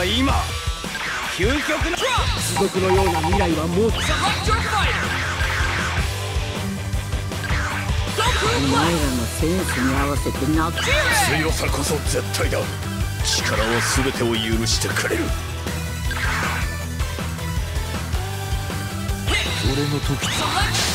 は今究極の地獄のような未来はもうお前らのセンスに合わせてな強さこそ絶対だ。力は全てを許してくれる。俺の時だ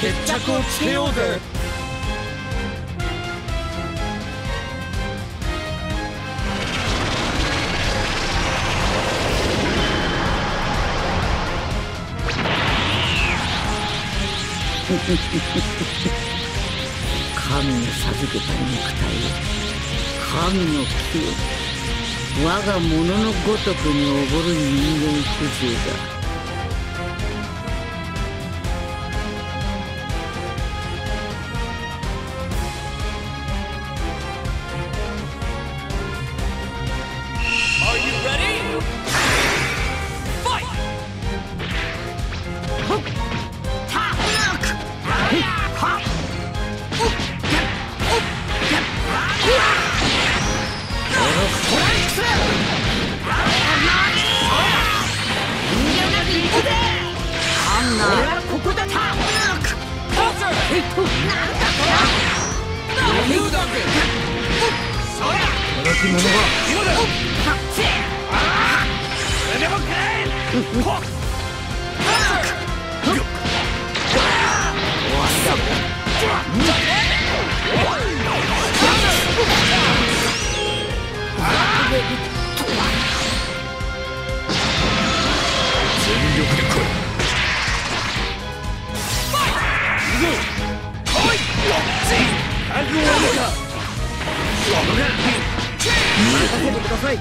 決着をつけようぜ。神の授けた肉体を神の木を我が物のごとくにおごる人間風情だ。き者が今だそれでもくらえ全ださい。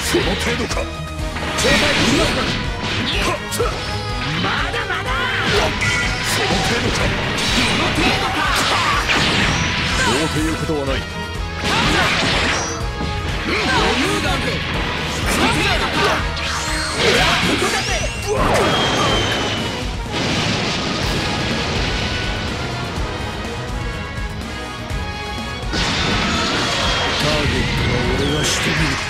その程度か。まだまだその程度か。その程度か。どうということはない余裕だぜその程度か。ターゲットは俺がしてみる。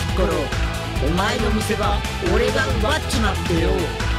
ピッコロお前の見せ場俺が奪っちまってよ。